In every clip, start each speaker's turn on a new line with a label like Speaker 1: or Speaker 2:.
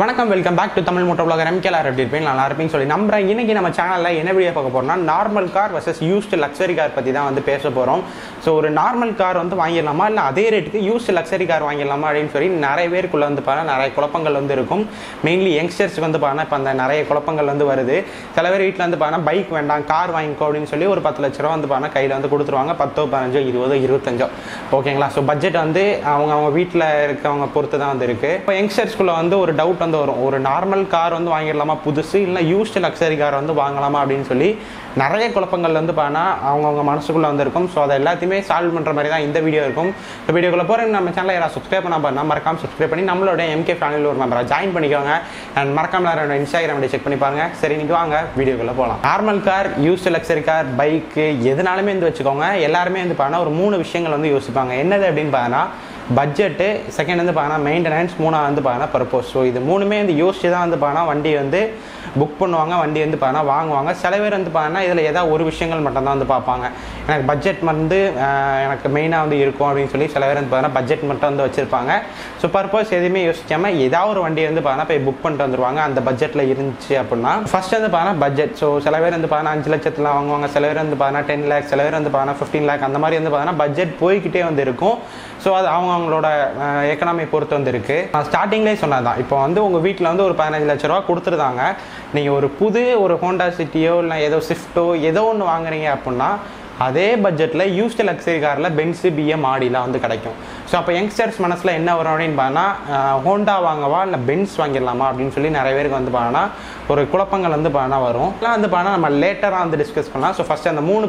Speaker 1: வணக்கம் welcome back to Tamil moto blogger MKR எப்படி இருப்பேன் நல்லா இருப்பேன்னு சொல்லி நம்புறேன். இன்னைக்கு நம்ம சேனலில் என்ன வீடியோ பார்க்க போறோம்னா normal car versus used luxury car பற்றி தான் வந்து பேச போகிறோம் ஸோ ஒரு நார்மல் கார் வந்து வாங்கிடலாமா? இல்லை அதே ரேட்டுக்கு யூஸ்டு லக்ஸரி கார் வாங்கிடலாமா அப்படின்னு சொல்லி நிறைய பேருக்குள்ள வந்து பார்த்தா நிறைய குழப்பங்கள் வந்து இருக்கும். மெயின்லி யங்ஸ்டர்ஸ்க்கு வந்து பாருங்க இப்போ அந்த நிறைய குழப்பங்கள் வந்து வருது. சில பேர் வீட்டில் வந்து பாருங்க பைக் வேண்டாம் கார் வாங்கிக்கோ அப்படின்னு சொல்லி ஒரு பத்து லட்ச ரூபா வந்து பார்த்தா கையில் வந்து கொடுத்துருவாங்க. பத்தோ பதினஞ்சோ இருபதோ இருபத்தஞ்சோ. ஓகேங்களா ஸோ பட்ஜெட் வந்து அவங்க அவங்க வீட்டில் இருக்கவங்க பொறுத்து தான் வந்து இருக்கு. இப்போ யங்ஸ்டர்ஸ்குள்ள வந்து ஒரு டவுட் வந்து வரும். ஒரு நார்மல் கார் வந்து வாங்கிடலாமா? புதுசு இல்லை யூஸ்டு லக்ஸரி கார் வந்து வாங்கலாமா அப்படின்னு சொல்லி நிறைய குழப்பங்கள் வந்து பார்த்தா அவங்கவுங்க மனசுக்குள்ளே வந்திருக்கும். ஸோ அதை எல்லாத்தையுமே சால்வ் பண்ணுற மாதிரி தான் இந்த வீடியோ இருக்கும். இந்த வீடியோக்குள்ள போகிற நம்ம சேனலில் யாராவது சப்ஸ்கிரைப் பண்ண பாருங்க. மறக்காம சப்ஸ்கிரைப் பண்ணி நம்மளோட எம்கே ஃபேமிலியில் ஒரு மெம்பராக ஜாயின் பண்ணிக்கோங்க. அண்ட் மறக்காமல் என்னோட இன்ஸ்டாகிராம் செக் பண்ணி பாருங்க. சரி இன்னைக்கு வாங்க. வீடியோக்குள்ளே போகலாம் normal car used luxury car bike எதுனாலுமே வந்து வச்சுக்கோங்க. எல்லாருமே வந்து பார்த்தா ஒரு மூணு விஷயங்கள் வந்து யோசிப்பாங்க. என்னது அப்படின்னு பார்த்தா பட்ஜெட்டு செகண்ட் வந்து பார்த்தா மெயின்டெனன்ஸ் மூணாவது வந்து பார்த்தா பர்பஸ் ஸோ இது மூணுமே வந்து யோசிச்சு தான் வந்து பார்த்தா வண்டி வந்து புக் பண்ணுவாங்க வண்டி வந்து பார்த்தா வாங்குவாங்க சில பேர் வந்து பார்த்தீங்கன்னா இதில் ஏதாவது ஒரு விஷயங்கள் மட்டும்தான் வந்து பார்ப்பாங்க எனக்கு பட்ஜெட் வந்து எனக்கு மெயினாக வந்து இருக்கும் அப்படின்னு சொல்லி சில பேர் வந்து பார்த்தீங்கன்னா பட்ஜெட் மட்டும் வந்து வச்சுருப்பாங்க ஸோ பர்பஸ் எதுவுமே யோசிக்காமல் ஏதாவது ஒரு வண்டி வந்து பார்த்தீங்கன்னா போய் புக் பண்ணிட்டு வந்துருவாங்க அந்த பட்ஜெட்டில் இருந்துச்சு அப்படின்னா ஃபர்ஸ்ட் வந்து பார்த்தீங்கன்னா பட்ஜெட் ஸோ சில பேர் வந்து பார்த்தா அஞ்சு லட்சத்தில் வாங்குவாங்க சில பேர் வந்து பார்த்தீங்கன்னா டென் லேக் சில பேர் வந்து பார்த்தீங்கன்னா ஃபிஃப்டீன் லேக் அந்த மாதிரி வந்து பார்த்தீங்கன்னா பட்ஜெட் போய்கிட்டே வந்து இருக்கும் ஸோ அது அவங்க அவங்களோட எக்கனாமி பொறுத்து வந்து இருக்கு நான் ஸ்டார்டிங்லேயே சொன்னது தான் இப்போ வந்து உங்கள் வீட்டில் வந்து ஒரு பதினஞ்சு லட்ச ரூபா கொடுத்துருந்தாங்க நீங்கள் ஒரு புது ஒரு ஹோண்டா சிட்டியோ இல்லை ஏதோ ஸ்விஃப்ட்டோ ஏதோ ஒன்று வாங்குறீங்க அப்படின்னா அதே பட்ஜெட்டில் யூஸ்டு லக்ஸரி காரில் பென்ஸு பிஎம் ஆடிலாம் வந்து கிடைக்கும். ஸோ அப்போ யங்ஸ்டர்ஸ் மனசில் என்ன வரும் அப்படின்னு பார்த்தா ஹோண்டா வாங்கவா இல்லை பென்ஸ் வாங்கிடலாமா அப்படின்னு சொல்லி நிறைய பேருக்கு வந்து பார்த்தோன்னா ஒரு குழப்பங்கள் வந்து பார்த்தா வரும். இதெல்லாம் வந்து பார்த்தோன்னா நம்ம லேட்டராக வந்து டிஸ்கஸ் பண்ணலாம். ஸோ ஃபஸ்ட்டு அந்த மூணு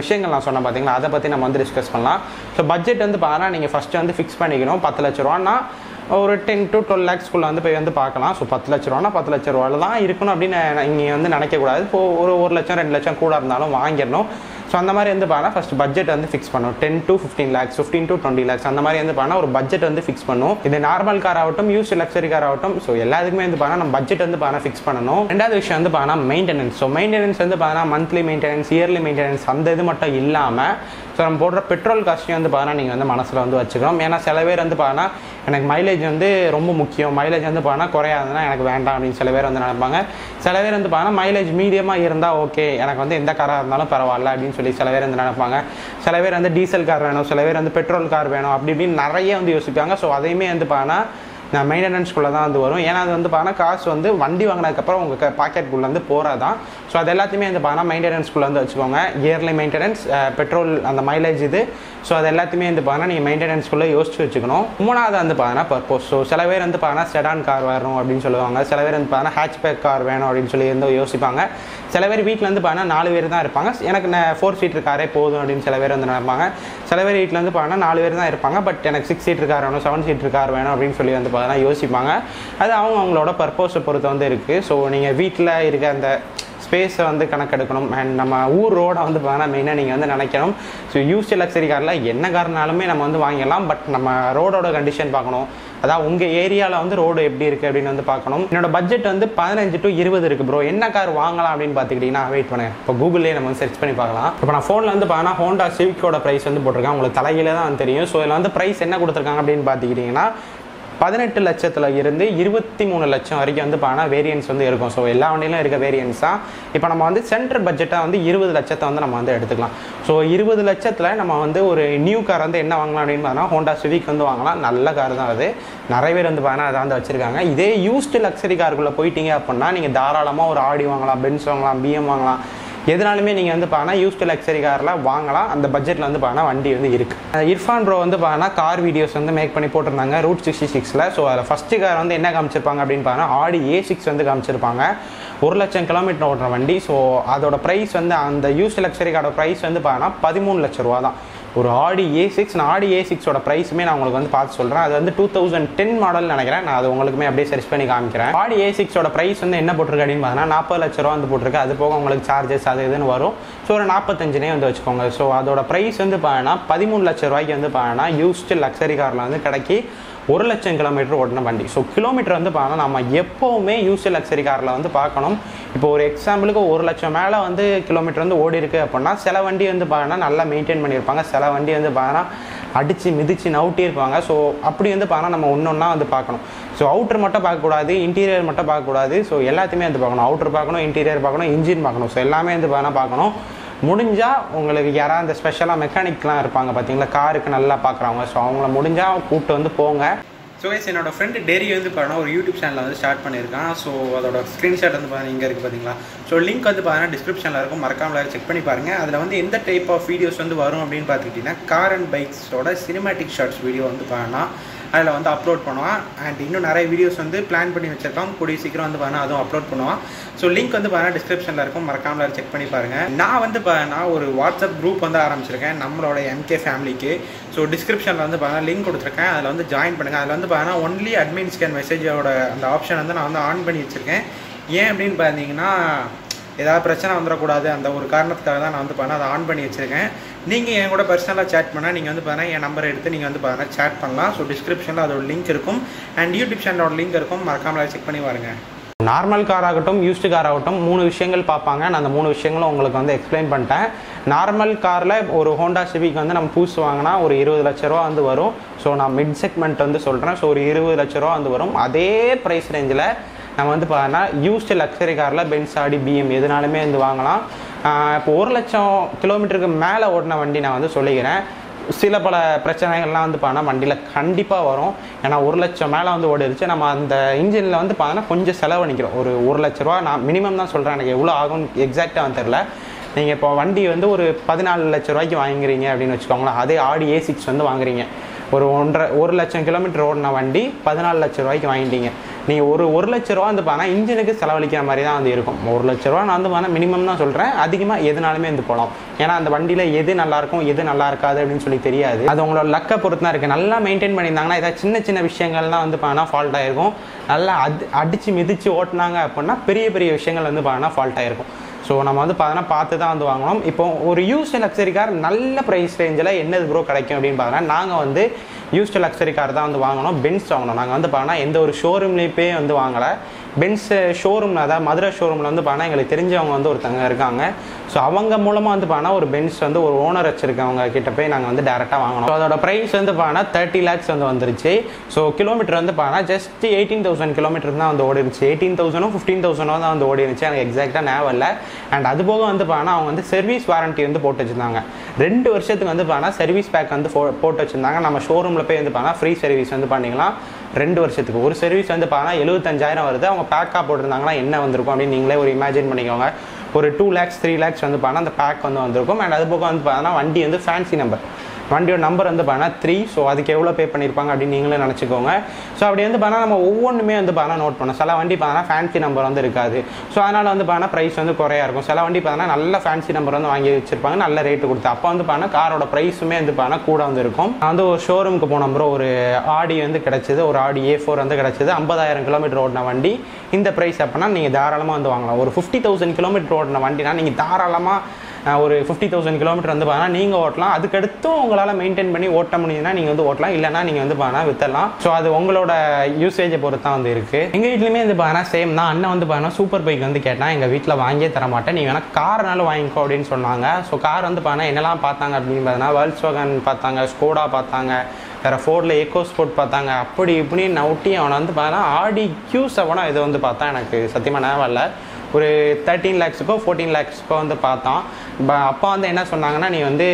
Speaker 1: விஷயங்கள் நான் சொன்னேன் பார்த்தீங்களா? அதை பற்றி நம்ம வந்து டிஸ்கஸ் பண்ணலாம். ஸோ பட்ஜெட் வந்து பார்த்தோன்னா நீங்கள் ஃபஸ்ட்டு வந்து ஃபிக்ஸ் பண்ணிக்கணும். பத்து லட்ச ரூபான்னா ஒரு டென் டு டுவெல் லேக்ஸ்க்குள்ளே வந்து போய் வந்து பார்க்கலாம். ஸோ பத்து லட்ச ரூபானா பத்து லட்ச ரூபாவில் தான் இருக்கணும் அப்படின்னு நீங்கள் வந்து நினைக்கக்கூடாது இப்போ ஒரு ஒரு லட்சம் ரெண்டு லட்சம் கூட இருந்தாலும் வாங்கிடணும். ஸோ அந்த மாதிரி வந்து பார்த்தா ஃபஸ்ட் பட்ஜெட் வந்து ஃபிக்ஸ் பண்ணும். Ten to fifteen lakhs fifteen to twenty lakhs அந்த மாதிரி வந்து பார்த்தா ஒரு பட்ஜெட் வந்து ஃபிக்ஸ் பண்ணும். இது நார்மல் கார் ஆகட்டும் யூஸ் லக்ஸரி கார் ஆகட்டும் ஸோ எல்லாத்துக்குமே வந்து பார்த்தா நம்ம பட்ஜெட் வந்து பார்த்தா ஃபிக்ஸ் பண்ணணும். ரெண்டாவது விஷயம் வந்து பார்த்தா மெயின்டெனன்ஸ் ஸோ மெயின்டெனன்ஸ் வந்து பார்த்தா மந்த்லி மெயின்டெனன்ஸ் இயர்லி மெயின்டெனன்ஸ் அந்த இது மட்டும் இல்லாமல் ஸோ நம்ம போடுற பெட்ரோல் காஸ்ட்டையும் வந்து பார்த்தீங்கன்னா நீங்கள் வந்து மனசில் வந்து வச்சுக்கணும். ஏன்னா சில பேர் வந்து பார்த்தீங்கன்னா எனக்கு மைலேஜ் வந்து ரொம்ப முக்கியம். மைலேஜ் வந்து பார்த்தீங்கன்னா குறையாதுன்னா எனக்கு வேண்டாம் அப்படின்னு சில பேர் வந்து நினைப்பாங்க. சில பேர் வந்து பார்த்தீங்கன்னா மைலேஜ் மீடியமாக இருந்தால் ஓகே எனக்கு வந்து எந்த காராக இருந்தாலும் பரவாயில்ல அப்படின்னு சொல்லி சில பேர் வந்து நினைப்பாங்க. சில பேர் வந்து டீசல் கார் வேணும். சில பேர் வந்து பெட்ரோல் கார் வேணும். அப்படி இப்படின்னு நிறைய வந்து யோசிப்பாங்க. ஸோ அதையுமே வந்து பார்த்தீங்கன்னா மெயின்டெனன்ஸ்குள்ளே தான் வந்து வரும். ஏன்னா அது வந்து பார்த்தீங்கன்னா காசு வந்து வண்டி வாங்கினதுக்கப்புறம் உங்கள் பாக்கெட்டுக்குள்ளேருந்து போகிறதான் ஸோ அது எல்லாத்தையுமே வந்து பார்த்தீங்கன்னா மெயின்டெனன்ஸ்குள்ளே வந்து வச்சுக்கோங்க. இயர்லி மெயின்டெனன்ஸ் பெட்ரோல் அந்த மைலேஜ் இது. ஸோ அது எல்லாத்தையுமே வந்து பார்த்தீங்கன்னா நீங்கள் மெயின்டெனன்ஸ்குள்ளே யோசிச்சு வச்சுக்கணும். மூணாவது வந்து பார்த்தீங்கன்னா பர்பஸ் ஸோ சில பேர் வந்து பார்த்தீங்கன்னா செடான் கார் வரணும் அப்படின்னு சொல்லுவாங்க. சில பேர் வந்து பார்த்தீங்கன்னா ஹேட்ச்பேக் கார் வேணும் அப்படின்னு சொல்லி வந்து யோசிப்பாங்க. சில பேர் வீட்டில் வந்து பார்த்தீங்கன்னா நாலு பேர் தான் இருப்பாங்க. எனக்கு ஃபோர் சீட்டர் காரே போதும் அப்படின்னு சில பேர் வந்து நினைப்பாங்க. சில பேர் வீட்டில் வந்து பார்த்தீங்கன்னா நாலு பேர் தான் இருப்பாங்க. பட் எனக்கு சிக்ஸ் சீட்டர் கார் வேணும் செவன் சீட்டர் கார் வேணும் அப்படின்னு சொல்லி வந்து அதெல்லாம் யோசிப்பாங்க. அது அவங்க அவங்களோட பர்பஸை பொறுத்து வந்து இருக்குது ஸோ நீங்கள் வீட்டில் இருக்க அந்த ஸ்பேஸை வந்து கணக்கெடுக்கணும். அண்ட் நம்ம ஊர் ரோடை வந்து பார்த்தீங்கன்னா மெயினாக நீங்கள் வந்து நினைக்கணும். ஸோ யூஸ்டு லக்ஸரி காரில் என்ன கார்னாலுமே நம்ம வந்து வாங்கிடலாம். பட் நம்ம ரோடோட கண்டிஷன் பார்க்கணும். அதாவது உங்கள் ஏரியாவில் வந்து ரோடு எப்படி இருக்குது அப்படின்னு வந்து பார்க்கணும். என்னோட பட்ஜெட் வந்து பதினஞ்சு டு இருபது இருக்குது ப்ரோ என்ன கார் வாங்கலாம் அப்படின்னு பார்த்துக்கிட்டிங்கன்னா வெயிட் பண்ணேன் இப்போ கூகுளே நம்ம வந்து சர்ச் பண்ணி பார்க்கலாம். இப்போ நான் ஃபோனில் வந்து பார்த்தீங்கன்னா ஹோண்டா சிவிக்கோட ப்ரைஸ் வந்து போட்டிருக்கேன். உங்களுக்கு தலையில தான் தெரியும். ஸோ இதில் வந்து ப்ரைஸ் என்ன கொடுத்துருக்காங்க அப்படின்னு பார்த்துக்கிட்டிங்கன்னா பதினெட்டு லட்சத்தில் இருந்து இருபத்தி மூணு லட்சம் வரைக்கும் வந்து பார்த்தா வேரியன்ஸ் வந்து இருக்கும். ஸோ எல்லா வண்டியிலும் இருக்க வேரியன்ஸ் தான் இப்போ நம்ம வந்து சென்ட்ரல் பட்ஜெட்டாக வந்து இருபது லட்சத்தை வந்து நம்ம வந்து எடுத்துக்கலாம். ஸோ இருபது லட்சத்தில் நம்ம வந்து ஒரு நியூ கார் வந்து என்ன வாங்கலாம் அப்படின்னு பார்த்தோம்னா ஹோண்டா சிவிக் வந்து வாங்கலாம். நல்ல கார் தான் அது. நிறைய பேர் வந்து பார்த்தா அதை வந்து வச்சுருக்காங்க. இதே யூஸ்டு லக்ஸரி காருக்குள்ளே போயிட்டீங்க அப்படின்னா நீங்கள் தாராளமாக ஒரு ஆடி வாங்கலாம் பென்ஸ் வாங்கலாம் பிஎம் வாங்கலாம். எதுனாலுமே நீங்கள் வந்து பார்த்தா யூஸ்டு லக்ஸரி காரில் வாங்கலாம். அந்த பட்ஜெட்டில் வந்து பார்த்தா வண்டி வந்து இருக்குது இர்ஃபான் ப்ரோ வந்து பார்த்தா கார் வீடியோஸ் வந்து மேக் பண்ணி போட்டிருந்தாங்க ரூட் சிக்ஸ்டி சிக்ஸில் ஸோ அதில் ஃபஸ்ட்டு கார் வந்து என்ன காமிச்சிருப்பாங்க அப்படின்னு பார்த்தா ஆடி ஏ சிக்ஸ் வந்து காமிச்சிருப்பாங்க. ஒரு லட்சம் கிலோமீட்டர் ஓடுற வண்டி. ஸோ அதோட ப்ரைஸ் வந்து அந்த யூஸ்டு லக்ஸரி காரோட ப்ரைஸ் வந்து பார்த்தா பதிமூணு லட்ச ரூபா தான் ஒரு ஆடி ஏ சிக்ஸ் நான் ஆடி ஏ சிக்ஸோட ப்ரைஸுமே நான் உங்களுக்கு வந்து பார்த்து சொல்கிறேன் அது வந்து டூ தௌசண்ட் டென் மாடல் நினைக்கிறேன். நான் அது உங்களுக்குமே அப்படியே சர்ச் பண்ணி காமிக்கிறேன். ஆடி ஏ சிக்ஸோட ப்ரைஸ் வந்து என்ன போட்டிருக்கு அப்படின்னு பார்த்தீங்கன்னா நாற்பது லட்ச ரூபா வந்து போட்டிருக்கு. அது போக உங்களுக்கு சார்ஜஸ் அது இதுன்னு வரும். ஸோ ஒரு நாற்பத்தஞ்சுனே வந்து வச்சுக்கோங்க. ஸோ அதோட ப்ரைஸ் வந்து பார்த்தீங்கன்னா பதிமூணு லட்ச ரூபாய்க்கு வந்து பார்த்தீங்கன்னா யூஸ்டு லக்ஸரி காரில் வந்து கிடைக்கி ஒரு லட்சம் கிலோமீட்டர் ஓட்டின வண்டி. ஸோ கிலோமீட்டர் வந்து பார்த்தா நம்ம எப்போவுமே யூஸ் லக்ஸரி காரில் வந்து பார்க்கணும் இப்போ ஒரு எக்ஸாம்பிளுக்கு ஒரு லட்சம் மேலே வந்து கிலோமீட்டர் வந்து ஓடி இருக்கு அப்படின்னா சில வண்டி வந்து பார்த்தோன்னா நல்லா மெயின்டைன் பண்ணியிருப்பாங்க. சில வண்டி வந்து பார்த்தோன்னா அடித்து மிதித்து நவுட்டி இருப்பாங்க. ஸோ அப்படி வந்து பார்த்தா நம்ம ஒன்று ஒன்றா வந்து பார்க்கணும் ஸோ அவுட்டர் மட்டும் பார்க்கக்கூடாது இன்டீரியர் மட்டும் பார்க்கக்கூடாது ஸோ எல்லாத்தையுமே வந்து பார்க்கணும் அவுட்டர் பார்க்கணும் இன்டீரியர் பார்க்கணும் இன்ஜின் பார்க்கணும் ஸோ எல்லாமே வந்து பார்த்தோன்னா பார்க்கணும் முடிஞ்சால் உங்களுக்கு யாராவது அந்த ஸ்பெஷலாக மெக்கானிக்லாம் இருப்பாங்க பார்த்தீங்களா காருக்கு நல்லா பார்க்குறவங்க ஸோ அவங்கள முடிஞ்சால் கூப்பிட்டு வந்து போங்க. ஸோ கைஸ் என்னோட ஃப்ரெண்டு டெரி வந்து பார்த்தீங்கன்னா ஒரு யூடியூப் சேனலில் வந்து ஸ்டார்ட் பண்ணியிருக்கான். ஸோ அதோட ஸ்க்ரீன்ஷாட் வந்து பார்த்தீங்கன்னா இங்கே இருக்குது பார்த்தீங்களா ஸோ லிங்க் வந்து பார்த்தீங்கன்னா டிஸ்கிரிப்ஷனில் இருக்கும். மறக்காமல் செக் பண்ணி பாருங்கள் அதில் வந்து எந்த டைப் ஆஃப் வீடியோஸ் வந்து வரும் அப்படின்னு பார்த்துக்கிட்டிங்கன்னா கார் அண்ட் பைக்ஸோட சினிமேட்டிக் ஷார்ட்ஸ் வீடியோ வந்து பார்த்தீங்கன்னா அதில் வந்து அப்லோட் பண்ணுவான். அண்ட் இன்னும் நிறைய வீடியோஸ் வந்து பிளான் பண்ணி வச்சிருக்கோம் கூடிய சீக்கிரம் வந்து பார்த்தீங்கன்னா அதுவும் அப்லோட் பண்ணுவான். ஸோ லிங்க் வந்து பார்த்தீங்கன்னா டிஸ்கிரிப்ஷனில் இருக்கும். மறக்காமல் செக் பண்ணி பாருங்கள் நான் வந்து நான் ஒரு வாட்ஸ்அப் குரூப் வந்து ஆரம்பிச்சிருக்கேன். நம்மளோட எம்கே ஃபேமிலிக்கு ஸோ டிஸ்கிரிப்ஷனில் வந்து பார்த்தா லிங்க் கொடுத்துருக்கேன். அதில் வந்து ஜாயின் பண்ணுங்கள் அதில் வந்து பார்த்தீங்கன்னா ஒன்லி அட்மின் ஸ்கேன் மெசேஜோட அந்த ஆப்ஷன் வந்து நான் வந்து ஆன் பண்ணி வச்சுருக்கேன். ஏன் அப்படின்னு பார்த்தீங்கன்னா ஏதாவது பிரச்சனை வந்துடக்கூடாது. அந்த ஒரு காரணத்துக்காக தான் நான் வந்து பார்த்தா அதை ஆன் பண்ணி வச்சுருக்கேன். நீங்கள் என் கூட பர்சனலாக சேட் பண்ணால் நீங்கள் வந்து பார்த்தீங்கன்னா என் நம்பர் எடுத்து நீங்கள் வந்து பார்த்தீங்கன்னா சேட் பண்ணலாம். ஸோ டிஸ்கிரிப்ஷனில் அதோட லிங்க் இருக்கும். அண்ட் யூடியூப் சேனலோட லிங்க் இருக்கும். மறக்காமல் செக் பண்ணி பாருங்க. நார்மல் காராகட்டும் யூஸ்டு காராகட்டும் மூணு விஷயங்கள் பார்ப்பாங்க. நான் அந்த மூணு விஷயங்களும் உங்களுக்கு வந்து எக்ஸ்பிளைன் பண்ணிட்டேன். நார்மல் காரில் ஒரு ஹோண்டா சிவிக் வந்து நம்ம பூஸ் வாங்கினா ஒரு இருபது லட்ச ரூபா வந்து வரும். ஸோ நான் மிட் செக்மெண்ட் வந்து சொல்கிறேன் ஸோ ஒரு இருபது லட்ச ரூபா வந்து வரும். அதே ப்ரைஸ் ரேஞ்சில் நம்ம வந்து பார்த்தோன்னா யூஸ்டு லக்ஸரி காரில் பென்ஸ் ஆடி பிஎம் எதுனாலுமே வந்து வாங்கலாம். இப்போ ஒரு லட்சம் கிலோமீட்டருக்கு மேலே ஓடின வண்டி நான் வந்து சொல்லிக்கிறேன். சில பல பிரச்சனைகள்லாம் வந்து பார்த்தா வண்டியில் கண்டிப்பாக வரும். ஏன்னா ஒரு லட்சம் மேலே வந்து ஓடிடுச்சு நம்ம அந்த இன்ஜினில் வந்து பார்த்தோன்னா கொஞ்சம் செலவழிக்கிறோம். ஒரு ஒரு லட்ச ரூபா நான் மினிமம் தான் சொல்கிறேன் எனக்கு எவ்வளோ ஆகும்னு எக்ஸாக்டாக வந்து தெரில நீங்கள் இப்போ வண்டி வந்து ஒரு பதினாலு லட்ச ரூபாய்க்கு வாங்குறீங்க அப்படின்னு வச்சுக்கோங்களேன். அதே ஆடி ஏ சிக்ஸ் வந்து வாங்குறீங்க. ஒரு ஒன்றரை ஒரு லட்சம் கிலோமீட்டர் ஓடின வண்டி பதினாலு லட்ச ரூபாய்க்கு வாங்கிட்டீங்க. நீங்கள் ஒரு ஒரு லட்ச ரூபா வந்து பார்த்தா இன்ஜினுக்கு செலவழிக்கிற மாதிரி தான் வந்து இருக்கும். ஒரு லட்ச ரூபா நான் வந்து பார்த்தா மினிமம் தான் சொல்கிறேன் அதிகமாக எதுனாலுமே வந்து போகலாம் ஏன்னா அந்த வண்டியில் எது நல்லா இருக்கும் எது நல்லா இருக்காது அப்படின்னு சொல்லி தெரியாது. அது உங்களோட லக்கை பொறுத்து தான் இருக்குது நல்லா மெயின்டைன் பண்ணியிருந்தாங்கன்னா ஏதாவது சின்ன சின்ன விஷயங்கள்லாம் வந்து பார்த்தா ஃபால்ட் ஆயிருக்கும். நல்லா அது அடித்து மிதித்து ஓட்டினாங்க அப்படின்னா பெரிய பெரிய விஷயங்கள் வந்து பார்த்தா ஃபால்ட் ஆயிருக்கும். ஸோ நம்ம வந்து பார்த்தோன்னா பார்த்து தான் வந்து வாங்கணும். இப்போ ஒரு யூஸ்டு லக்ஸரி கார் நல்ல ப்ரைஸ் ரேஞ்சில் என்னது ப்ரோ கிடைக்கும் அப்படின்னு பார்த்தோன்னா நாங்கள் வந்து யூஸ்டு லக்ஸரி கார் தான் வந்து வாங்கணும். பென்ஸ் வாங்கணும். நாங்கள் வந்து பார்த்தோன்னா எந்த ஒரு ஷோரூம்லேயே வந்து வாங்கலை. பென்ஸ் ஷோரூமில் அதாவது மதுரை ஷோரூமில் வந்து பார்த்தா எங்களுக்கு தெரிஞ்சவங்க வந்து ஒருத்தங்க இருக்காங்க. ஸோ அவங்க மூலமாக வந்து பார்த்தா ஒரு பென்ஸ் வந்து ஒரு ஓனர் வச்சிருக்கவங்க கிட்ட போய் நாங்கள் வந்து டேரெக்டாக வாங்கணும். ஸோ அதோட ப்ரைஸ் வந்து பார்த்தா தேர்ட்டி லேக்ஸ் வந்து வந்துருச்சு. ஸோ கிலோமீட்டர் வந்து பார்த்தா ஜஸ்ட் எயிட்டீன் தௌசண்ட் கிலோமீட்டர் தான் வந்து ஓடிருச்சு. எயிட்டீன் தௌசண்டும் ஃபிஃப்டீன் தௌசண்டோ தான் வந்து ஓடிருச்சு. எனக்கு எக்ஸாக்டாக ஞாபகம் இல்லை. அண்ட் அது போக வந்து பார்த்தா அவங்க வந்து சர்வீஸ் வாரண்ட்டி வந்து போட்டு வச்சிருந்தாங்க. ரெண்டு வருஷத்துக்கு வந்து பார்த்தா சர்வீஸ் பேக் வந்து போ- போட்டு வச்சிருந்தாங்க. நம்ம ஷோரூமில் போய் வந்து பார்த்தா ஃப்ரீ சர்வீஸ் வந்து பண்ணிக்கலாம். ரெண்டு வருஷத்துக்கு. ஒரு சர்வீஸ் வந்து பார்த்தா எழுபத்தஞ்சாயிரம் வருது. அவங்க பேக்காக போட்டிருந்தாங்கன்னா என்ன வந்திருக்கும் அப்படின்னு நீங்களே ஒரு இமேஜின் பண்ணிக்கோங்க. ஒரு டூ லேக்ஸ் த்ரீ லேக்ஸ் வந்து பார்த்தா அந்த பேக் வந்து வந்திருக்கும். அண்ட் அது போக வந்து பார்த்தோன்னா வண்டி வந்து ஃபேன்சி நம்பர் வண்டியோட நம்பர் வந்து பார்த்தா த்ரீ ஸோ அதுக்கு எவ்வளோ பே பண்ணியிருப்பாங்க அப்படின்னு நீங்களே நினச்சிக்கோங்க. ஸோ அப்படி வந்து பார்த்தா நம்ம ஒவ்வொன்றுமே வந்து பார்த்தா நோட் பண்ணோம் சில வண்டி பார்த்தா ஃபேன்சி நம்பர் வந்து இருக்காது. ஸோ அதனால் வந்து பார்த்தா ப்ரைஸ் வந்து குறையா இருக்கும். சில வண்டி பார்த்தா நல்ல ஃபேன்சி நம்பர் வந்து வாங்கி வச்சிருப்பாங்க. நல்ல ரேட்டு கொடுத்து. அப்போ வந்து பார்த்தா காரோட ப்ரைஸுமே வந்து பார்த்தா கூட வந்து இருக்கும். நான் வந்து ஒரு ஷோரூமுக்கு போன ப்ரோ ஒரு ஆடி வந்து கிடச்சிது. ஒரு ஆடி ஏ ஃபோர் வந்து கிடச்சிது. ஐம்பதாயிரம் கிலோமீட்டர் ஓடின வண்டி. இந்த ப்ரைஸ் அப்படின்னா நீங்கள் தாராளமாக வந்து வாங்கலாம். ஒரு ஃபிஃப்டி தௌசண்ட் கிலோமீட்டர் ஓடின வண்டினா நீங்கள் தாராளமாக ஒரு ஃபிஃப்டி தௌசண்ட் கிலோமீட்டர் வந்து பார்த்தா நீங்கள் ஓட்டலாம். அதுக்கடுத்தும் உங்களால் மெயின்டைன் பண்ணி ஓட்ட முடியுதுன்னா நீங்கள் வந்து ஓட்டலாம். இல்லைனா நீங்கள் வந்து பார்த்தா வித்தரலாம் ஸோ அது உங்களோட யூசேஜை பொறுத்து தான் வந்து இருக்குது எங்கள் வீட்லேயுமே வந்து பார்த்தா சேம் தான். அண்ணன் வந்து பார்த்தா சூப்பர் பைக் வந்து கேட்டால் எங்கள் வீட்டில் வாங்கியே தர மாட்டேன். நீ வேணால் கார்னாலும் வாங்கிக்கோ அப்படின்னு சொன்னாங்க. ஸோ கார் வந்து பார்த்தா என்னெல்லாம் பார்த்தாங்க அப்படின்னு பார்த்தா வேர்ல்ஸ் வகன் பார்த்தாங்க ஸ்கோடா பார்த்தாங்க வேறு ஃபோர்டில் எக்கோ ஸ்போர்ட் பார்த்தாங்க. அப்படி இப்படி நவுட்டி அவனை வந்து பார்த்தா ஆடி கியூ செவனோ இதை வந்து பார்த்தா எனக்கு சத்தியமாக ஞாபகம் இல்லை. ஒரு தேர்ட்டீன் லேக்ஸுக்கோ ஃபோர்டீன் லேக்ஸுக்கோ வந்து பார்த்தோம் இப்போ அப்பா வந்து என்ன சொன்னாங்கன்னா நீ வந்து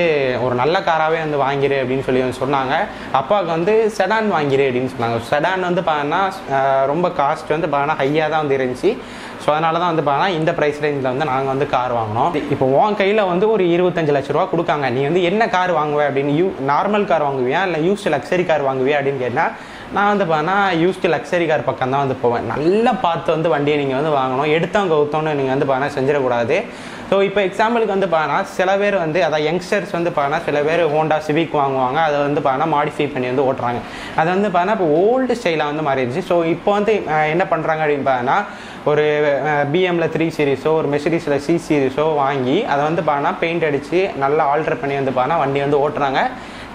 Speaker 1: ஒரு நல்ல காராகவே வந்து வாங்கிரு அப்படின்னு சொல்லி வந்து சொன்னாங்க. அப்பாவுக்கு வந்து செடான் வாங்கிடு அப்படின்னு சொன்னாங்க. செடான் வந்து பார்த்தோன்னா ரொம்ப காஸ்ட் வந்து பார்த்தோன்னா ஹையாக தான் வந்து இருந்துச்சு. ஸோ அதனால தான் வந்து பார்த்தா இந்த ப்ரைஸ் ரேஞ்சில் வந்து நாங்கள் வந்து கார் வாங்கினோம். இப்போ உன் கையில் வந்து ஒரு இருபத்தஞ்சு லட்ச ரூபா கொடுக்காங்க. நீ வந்து என்ன கார் வாங்குவே அப்படின்னு யூ நார்மல் கார் வாங்குவியா? இல்லை யூஸ் லக்ஸரி கார் வாங்குவியா அப்படின்னு கேட்டால் நான் வந்து பார்த்தா யூஸ்டு லக்ஸரி கார் பக்கம் தான் வந்து போவேன். நல்லா பார்த்து வந்து வண்டியை நீங்கள் வந்து வாங்கணும். எடுத்தவங்க கவுத்தோன்னு நீங்கள் வந்து பார்த்தா செஞ்சிடக்கூடாது. ஸோ இப்போ எக்ஸாம்பிளுக்கு வந்து பார்த்தா சில பேர் வந்து அதான் யங்ஸ்டர்ஸ் வந்து பார்த்தா சில பேர் ஹோண்டா சிவிக் வாங்குவாங்க. அதை வந்து பார்த்தா மாடிஃபை பண்ணி வந்து ஓட்டுறாங்க. அது வந்து பார்த்தா இப்போ ஓல்டு ஸ்டைலாக வந்து மாறிடுச்சு. ஸோ இப்போ வந்து என்ன பண்ணுறாங்க அப்படின்னு பார்த்தா ஒரு பிஎம்ல த்ரீ சீரிஸோ ஒரு மெசரிஸில் சி சீரிஸோ வாங்கி அதை வந்து பார்த்தா பெயிண்ட் அடித்து நல்லா ஆல்டர் பண்ணி வந்து பார்த்தா வண்டி வந்து ஓட்டுறாங்க.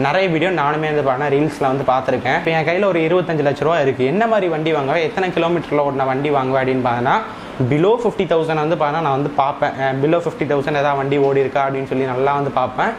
Speaker 1: நிறைய வீடியோ நானுமே வந்து பண்ண ரீல்ஸில் வந்து பார்த்துருக்கேன். இப்போ என் கையில் ஒரு இருபத்தஞ்சு லட்ச ரூபா இருக்குது என்ன மாதிரி வண்டி வாங்குவேன் எத்தனை கிலோமீட்டரில் ஓடின வண்டி வாங்குவேன் அப்படின்னு பார்த்தா பிலோ ஃபிஃப்டி தௌசண்ட் வந்து பார்த்தா நான் வந்து பார்ப்பேன். பிலோ ஃபிஃப்டி தௌசண்ட் எதாவது வண்டி ஓடி இருக்கா அப்படின்னு சொல்லி நல்லா வந்து பார்ப்பேன்.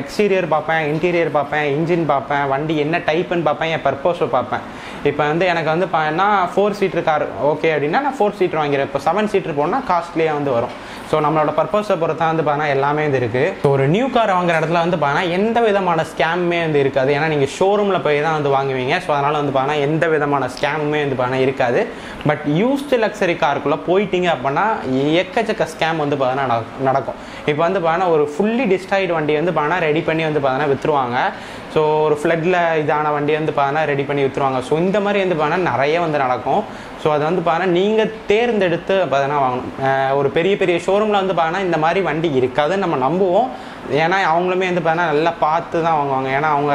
Speaker 1: எக்ஸ்டீரியர் பார்ப்பேன் இன்டீரியர் பார்ப்பேன் இன்ஜின் பார்ப்பேன் வண்டி என்ன டைப்புன்னு பார்ப்பேன் என் பர்பஸை பார்ப்பேன். இப்போ வந்து எனக்கு வந்து பார்த்தீங்கன்னா ஃபோர் சீட்டர் கார் ஓகே அப்படின்னா நான் ஃபோர் சீட்டர் வாங்கிறேன் இப்போ செவன் சீட்டர் போனால் காஸ்ட்லியாக வந்து வரும். ஸோ நம்மளோட பர்பஸை பொறுத்தா வந்து பார்த்தீங்கன்னா எல்லாமே இது இருக்குது ஸோ ஒரு நியூ கார் வாங்குற இடத்துல வந்து பார்த்தீங்கன்னா எந்த விதமான ஸ்கேமுமே வந்து இருக்காது. ஏன்னா நீங்கள் ஷோரூமில் போய் தான் வந்து வாங்குவீங்க. ஸோ அதனால் வந்து பார்த்தீங்கன்னா எந்த விதமான ஸ்கேமுமே வந்து பார்த்தீங்கன்னா இருக்காது. பட் யூஸ்டு லக்ஸரி காருக்குள்ளே போயிட்டீங்க அப்படின்னா எக்கச்சக்க ஸ்கேம் வந்து பார்த்தீங்கன்னா நடக்கும். இப்போ வந்து பார்த்தீங்கன்னா ஒரு ஃபுல்லி டிஸ்டாய்டு வண்டி வந்து பார்த்தீங்கன்னா ரெடி பண்ணி வந்து பார்த்தீங்கன்னா விற்றுருவாங்க ஸோ ஒரு ஃப்ளட்டில் இதான வண்டி வந்து பார்த்தீங்கன்னா ரெடி பண்ணி விற்றுருவாங்க ஸோ இந்த மாதிரி வந்து பார்த்தீங்கன்னா நிறைய வந்து நடக்கும். ஸோ அது வந்து பார்த்தீங்கன்னா நீங்கள் தேர்ந்தெடுத்து பார்த்தீங்கன்னா வாங்கணும். ஒரு பெரிய பெரிய ஷோரூமில் வந்து பார்த்தீங்கன்னா இந்த மாதிரி வண்டி இருக்காதுன்னு நம்ம நம்புவோம். ஏன்னா அவங்களுமே வந்து பார்த்தீங்கன்னா நல்லா பார்த்து தான் வாங்குவாங்க. ஏன்னா அவங்க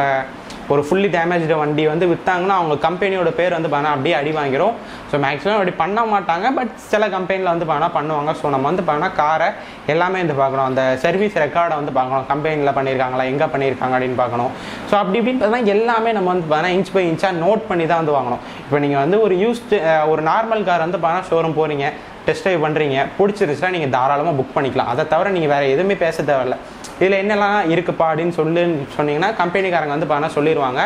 Speaker 1: ஒரு ஃபுல்லி டேமேஜ்டு வண்டி வந்து விற்றாங்கன்னா அவங்க கம்பெனியோட பேர் வந்து பார்த்தா அப்படியே அடி வாங்கிரும். ஸோ மேக்ஸிமம் அப்படி பண்ண மாட்டாங்க பட் சில கம்பெனியில் வந்து பார்த்தா பண்ணுவாங்க. ஸோ நம்ம வந்து பார்த்தா காரை எல்லாமே வந்து பார்க்கணும். அந்த சர்வீஸ் ரெக்கார்டை வந்து பார்க்கணும். கம்பெனியில் பண்ணியிருக்காங்களா எங்கே பண்ணியிருக்காங்க அப்படின்னு பார்க்கணும். ஸோ அப்படி இப்படின்னு பார்த்தா எல்லாமே நம்ம வந்து பார்த்தா இன்ச் பை இன்ச்சாக நோட் பண்ணி தான் வந்து வாங்கணும். இப்போ நீங்கள் வந்து ஒரு யூஸ்டு ஒரு நார்மல் கார் வந்து பார்த்தா ஷோரூம் போகிறீங்க டெஸ்ட் ட்ரைவ் பண்ணுறீங்க பிடிச்சிருச்சுன்னா நீங்கள் தாராளமாக புக் பண்ணிக்கலாம். அதை தவிர நீங்கள் வேறு எதுவுமே பேச தேவையில்ல. இதில் என்னெல்லாம் இருக்குப்பா அப்படின்னு சொல்லு சொன்னீங்கன்னா கம்பெனிக்காரங்க வந்து பார்த்தா சொல்லிடுவாங்க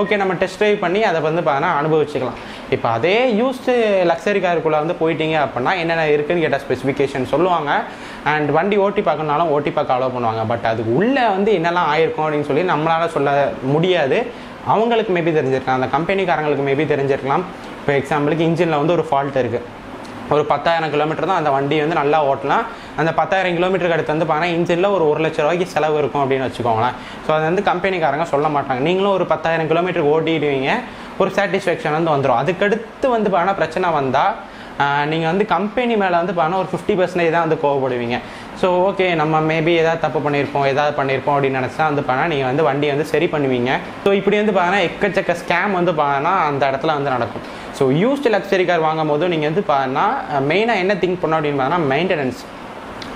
Speaker 1: ஓகே நம்ம டெஸ்ட் ட்ரைவ் பண்ணி அதை வந்து பார்த்தா அனுபவிச்சுக்கலாம். இப்போ அதே யூஸ்டு லக்ஸரி காருக்குள்ளே வந்து போயிட்டீங்க அப்படின்னா என்னென்ன இருக்குன்னு கேட்டால் ஸ்பெசிஃபிகேஷன் சொல்லுவாங்க. அண்ட் வண்டி ஓட்டி பார்க்கணுனாலும் ஓட்டி பார்க்க அலோவ் பண்ணுவாங்க. பட் அதுக்கு உள்ளே வந்து என்னெல்லாம் ஆயிருக்கும் அப்படின்னு சொல்லி நம்மளால் சொல்ல முடியாது. அவங்களுக்கு மேபி தெரிஞ்சிருக்கலாம். அந்த கம்பெனிக்காரங்களுக்கு மேபி தெரிஞ்சிருக்கலாம். இப்போ எக்ஸாம்பிளுக்கு இன்ஜினில் வந்து ஒரு ஃபால்ட் இருக்குது ஒரு பத்தாயிரம் கிலோமீட்டர் தான் அந்த வண்டி வந்து நல்லா ஓட்டலாம். அந்த பத்தாயிரம் கிலோமீட்டருக்கு அடுத்து வந்து பார்த்தீங்கன்னா இன்ஜினில் ஒரு ஒரு லட்ச ரூபாய்க்கு செலவு இருக்கும் அப்படின்னு வச்சுக்கோங்களேன். ஸோ அது வந்து கம்பெனிக்காரங்க சொல்ல மாட்டாங்க. நீங்களும் ஒரு பத்தாயிரம் கிலோமீட்டருக்கு ஓட்டிடுவீங்க. ஒரு சாட்டிஸ்ஃபேக்ஷன் வந்து வந்துடும் அதுக்கடுத்து வந்து பார்த்தீங்கன்னா பிரச்சனை வந்தால் நீங்கள் வந்து கம்பெனி மேலே வந்து பார்த்தா ஒரு ஃபிஃப்டி பர்சன்டேஜ் தான் வந்து கோவப்படுவீங்க. ஸோ ஓகே நம்ம மேபி ஏதாவது தப்பு பண்ணியிருப்போம் ஏதாவது பண்ணியிருப்போம் அப்படின்னு நினச்சா வந்து பார்த்தா நீங்கள் வந்து வண்டியை வந்து சரி பண்ணுவீங்க. ஸோ இப்படி வந்து பார்த்தீங்கன்னா எக்கச்சக்க ஸ்கேம் வந்து பார்த்தீங்கன்னா அந்த இடத்துல வந்து நடக்கும். ஸோ யூஸ்டு லக்ஸரி கார் வாங்கும் போது நீங்கள் வந்து பார்த்தீங்கன்னா மெயினாக என்ன திங்க் பண்ணோம் அப்படின்னு பார்த்தீங்கன்னா மெயின்டெனன்ஸ்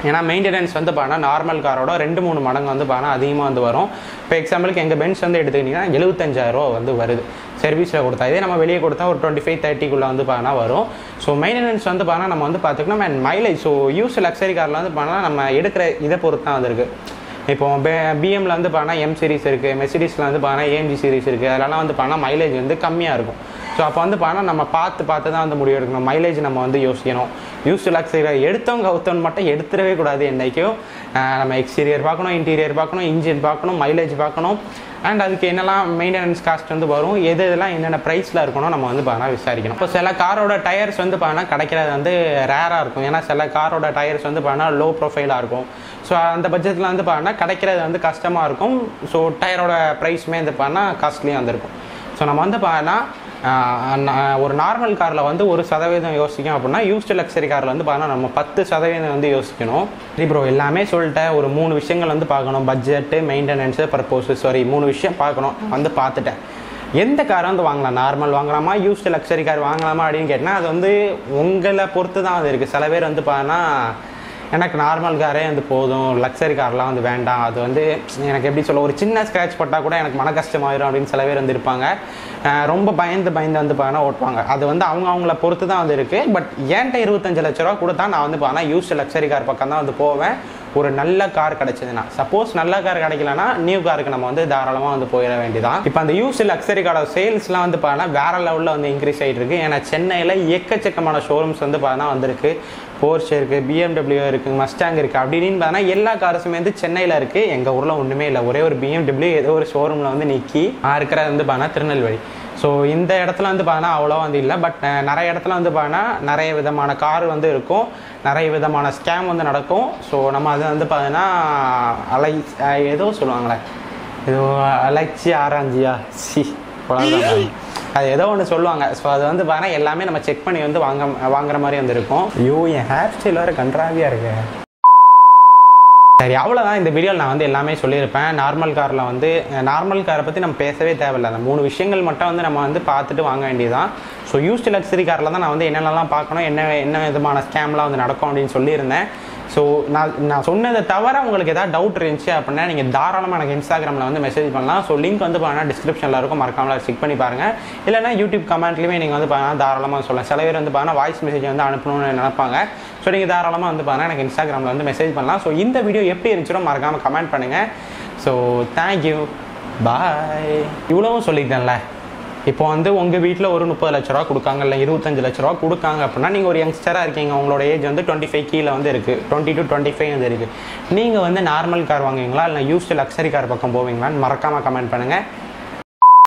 Speaker 1: ஏன்னா மெயின்டெனன்ஸ் வந்து பார்த்தா நார்மல் காரோட ரெண்டு மூணு மடங்கு வந்து பார்த்தா அதிகமாக வந்து வரும். இப்போ எக்ஸாம்பிளுக்கு எங்கள் பென்ஸ் வந்து எடுத்துக்கிட்டிங்கன்னா எழுபத்தஞ்சாயிரரூவா வந்து வருது. சர்வீஸில் கொடுத்தா. இதே நம்ம வெளியே கொடுத்தா ஒரு டுவெண்ட்டி ஃபைவ் தேர்ட்டிக்குள்ளே வந்து பார்த்தா வரும். ஸோ மெயின்டெனன்ஸ் வந்து பார்த்தா நம்ம வந்து பார்த்துக்கணும். And mileage so use luxury காரில் வந்து பார்த்தா நம்ம எடுக்கிற இதை பொறுத்து தான் வந்திருக்கு. இப்போ பிஎம்ல வந்து பார்த்தா எம் சீரிஸ் இருக்குது மெசிடிஸில் வந்து பார்த்தா ஏஎம்ஜி சீரிஸ் இருக்குது அதெல்லாம் வந்து பார்த்தா மைலேஜ் வந்து கம்மியாக இருக்கும். ஸோ அப்போ வந்து பார்த்தா நம்ம பார்த்து பார்த்து தான் வந்து முடிவு எடுக்கணும் மைலேஜ் நம்ம வந்து யோசிக்கணும். யூஸ் செய்கிற எடுத்தவங்க கவுத்தவன் மட்டும் எடுத்துடவே கூடாது என்றைக்கும் நம்ம எக்ஸ்டீரியர் பார்க்கணும் இன்டீரியர் பார்க்கணும் இன்ஜின் பார்க்கணும் மைலேஜ் பார்க்கணும். அண்ட் அதுக்கு என்னெல்லாம் மெயின்டெனன்ஸ் காஸ்ட் வந்து வரும் எது இதெல்லாம் என்னென்ன ப்ரைஸில் இருக்கணும் நம்ம வந்து பார்த்தா விசாரிக்கணும். இப்போ சில காரோட டயர்ஸ் வந்து பார்த்தா கிடைக்கிறது வந்து ரேராக இருக்கும். ஏன்னா சில காரோட டயர்ஸ் வந்து பார்த்தா லோ ப்ரொஃபைலாக இருக்கும். ஸோ அந்த பட்ஜெட்டில் வந்து பார்த்தா கிடைக்கிறது வந்து கஷ்டமாக இருக்கும். ஸோ டயரோட ப்ரைஸுமே வந்து பார்த்தா காஸ்ட்லியாக வந்துருக்கும் ஸோ நம்ம வந்து பார்த்தா ஒரு நார்மல் காரில் வந்து ஒரு சதவீதம் யோசிக்கும் அப்படின்னா யூஸ்டு லக்ஸரி காரில் வந்து பார்த்தீங்கன்னா நம்ம பத்து சதவீதம் வந்து யோசிக்கணும். சரி ப்ரோ எல்லாமே சொல்லிட்டேன். ஒரு மூணு விஷயங்கள் வந்து பார்க்கணும். பட்ஜெட்டு மெயின்டெனன்ஸு பர்போஸு சாரி மூணு விஷயம் பார்க்கணும். வந்து பார்த்துட்டேன். எந்த காரை வந்து வாங்கலாம்? நார்மல் வாங்கலாமா? யூஸ்டு லக்ஸரி கார் வாங்கலாமா அப்படின்னு கேட்டால் அது வந்து உங்களை பொறுத்து தான் அது இருக்குது சில பேர் வந்து பார்த்தீங்கன்னா எனக்கு நார்மல் காரே வந்து போதும். லக்ஸரி கார்லாம் வந்து வேண்டாம். அது வந்து எனக்கு எப்படி சொல்ல ஒரு சின்ன ஸ்க்ராட்ச் பட்டால் கூட எனக்கு மன கஷ்டமாயிரும் அப்படின்னு சில பேர் வந்து இருப்பாங்க. ரொம்ப பயந்து பயந்து வந்து பார்த்தா ஓட்டுவாங்க. அது வந்து அவங்க அவங்கள பொறுத்து தான் வந்து இருக்குது பட் ஏன்ட்ட இருபத்தஞ்சு லட்ச ரூபா கூட தான் நான் வந்து பார்த்தா யூஸ்டு லக்ஸரி கார் பக்கம் தான் வந்து போவேன். ஒரு நல்ல கார் கிடைச்சதுன்னா சப்போஸ் நல்ல கார் கிடைக்கலனா நியூ காருக்கு நம்ம வந்து தாராளமாக வந்து போயிட வேண்டியதான் இப்போ அந்த யூஸ் லக்ஸரி காரோட சேல்ஸ்லாம் வந்து பார்த்தீங்கன்னா வேற லெவலில் வந்து இன்க்ரீஸ் ஆகிட்டு இருக்கு ஏன்னா சென்னையில் எக்கச்சக்கமான ஷோரூம்ஸ் வந்து பார்த்தீங்கன்னா வந்திருக்கு. போர்ஷ் இருக்குது பிஎம்டபிள்யூ இருக்குது மஸ்டாங் இருக்குது அப்படின்னு பார்த்தா எல்லா கார்ஸுமே வந்து சென்னையில் இருக்குது எங்கள் ஊரில் ஒன்றுமே இல்லை. ஒரே ஒரு பிஎம்டபிள்யூ ஏதோ ஒரு ஷோரூமில் வந்து நிற்கி இருக்கிறது வந்து பார்த்தீங்கன்னா திருநெல்வேலி. ஸோ இந்த இடத்துல வந்து பார்த்தா அவ்வளோ வந்து இல்லை. பட் நிறைய இடத்துல வந்து பார்த்தா நிறைய விதமான கார் வந்து இருக்கும். நிறைய விதமான ஸ்கேம் வந்து நடக்கும். ஸோ நம்ம அது வந்து பார்த்தீங்கன்னா அலை ஏதோ சொல்லுவாங்களே. ஏதோ அலைச்சி ஆராய்ச்சியா சி குழந்தை அது ஏதோ ஒன்று சொல்லுவாங்க. ஸோ அது வந்து பார்த்தீங்கன்னா எல்லாமே நம்ம செக் பண்ணி வந்து வாங்க வாங்குற மாதிரி வந்து இருக்கும். ஐயோ என் ஹேர் ஸ்டைல் வேறு கன்றாவியாக இருக்கு. சரி அவ்வளோதான் இந்த வீடியோவில் நான் வந்து எல்லாமே சொல்லியிருப்பேன். நார்மல் காரில் வந்து நார்மல் காரை பற்றி நம்ம பேசவே தேவையில்லை. அந்த மூணு விஷயங்கள் மட்டும் வந்து நம்ம வந்து பார்த்துட்டு வாங்க வேண்டியதுதான். ஸோ யூஸ்டு லக்ஸரி காரில் தான் நான் வந்து என்னென்னலாம் பார்க்கணும் என்ன என்ன விதமான ஸ்கேம்லாம் வந்து நடக்கும் அப்படின்னு சொல்லியிருந்தேன். ஸோ நான் நான் சொன்னதை தவிர உங்களுக்கு ஏதாவது டவுட் இருந்துச்சு அப்படின்னா நீங்கள் தாராளமாக எனக்கு இன்ஸ்டாகிராமில் வந்து மெசேஜ் பண்ணலாம். ஸோ லிங்க் வந்து பார்த்தீங்கன்னா டிஸ்கிரிப்ஷனில் இருக்கும். மறக்காமல் செக் பண்ணி பாருங்கள் இல்லைனா யூடியூப் கமெண்ட்லேயுமே நீங்கள் வந்து பார்த்தீங்கன்னா தாராளமாக சொல்லலாம். சில பேர் வந்து பார்த்தீங்கன்னா வாய்ஸ் மெசேஜ் வந்து அனுப்பணும்னு நினைப்பாங்க. ஸோ நீங்கள் தாராளமாக வந்து பார்த்தீங்கன்னா எனக்கு இன்ஸ்டாகிராமில் வந்து மெசேஜ் பண்ணலாம். ஸோ இந்த வீடியோ எப்படி இருந்துச்சோ மறக்காமல் கமெண்ட் பண்ணுங்கள் ஸோ தேங்க்யூ பாய் இவ்வளவும் சொல்லிட்டேன்ல. இப்போ வந்து உங்கள் வீட்டில் ஒரு முப்பது லட்ச ரூபா கொடுக்காங்க இல்லை இருபத்தஞ்சு லட்ச ரூபா கொடுக்காங்க அப்படின்னா நீங்கள் ஒரு யங்ஸ்டராக இருக்கீங்க உங்களோட ஏஜ் வந்து டுவெண்ட்டி ஃபைவ் கீழே வந்து இருக்குது டுவெண்ட்டி டு டுவெண்ட்டி ஃபைவ் வந்து இருக்குது நீங்கள் வந்து நார்மல் கார் வாங்குவீங்களா? இல்லை யூஸ்டு லக்ஸரி கார் பக்கம் போவீங்களான்னு மறக்காமல் கமெண்ட் பண்ணுங்கள்